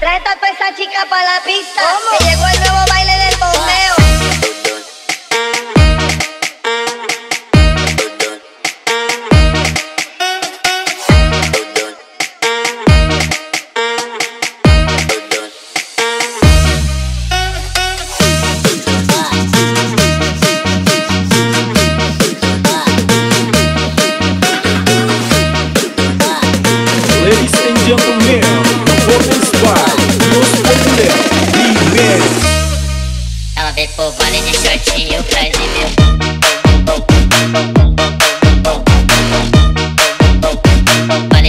Trae toda esa chica para la pista. Que llegó el nuevo baile del bombeo. Veio pro baile de shortinho pra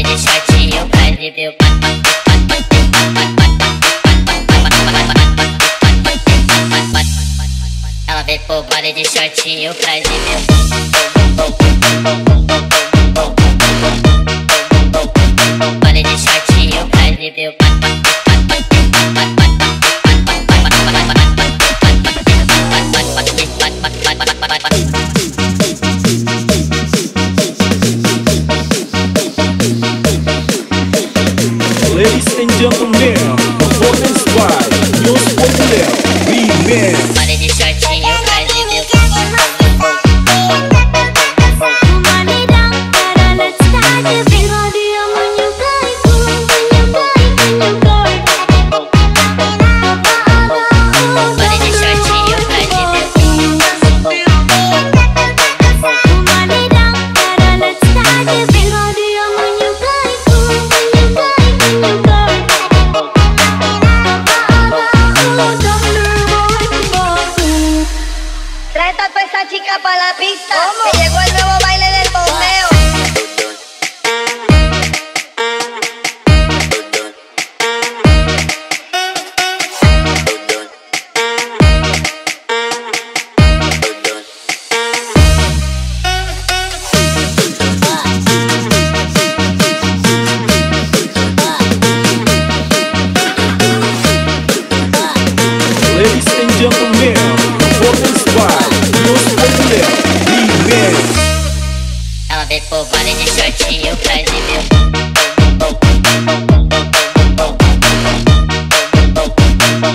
de shortinho Ela veio pro baile de shortinho pra exibir Baile de shortinho pra exibir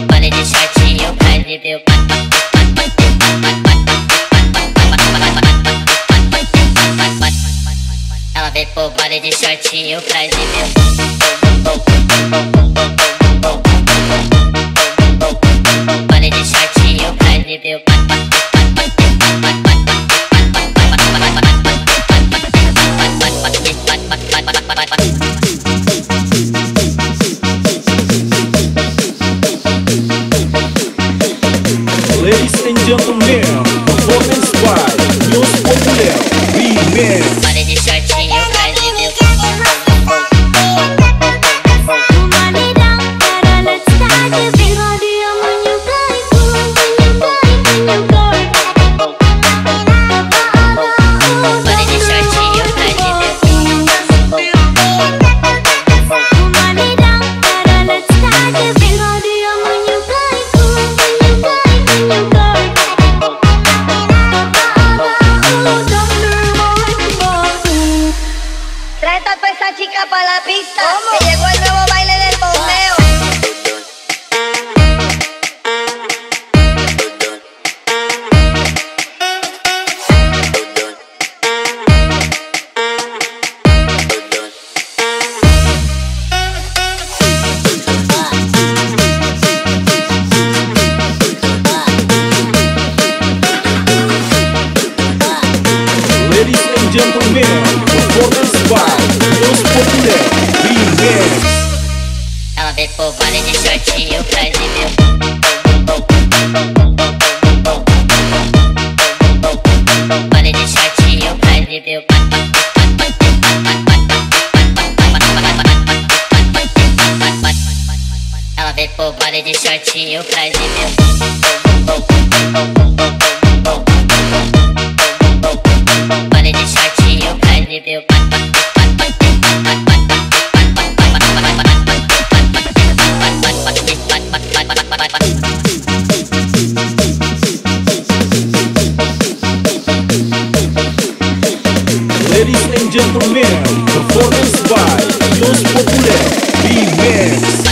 baile de shortinho pra Ela veio pro baile de shortinho pra exibir Remix. Chica para la pista. Que llegó el nuevo baile baile de shortinho pra exibir Baile de shortinho pra exibir Ladies and gentlemen, performance by Los Populares, B-Max.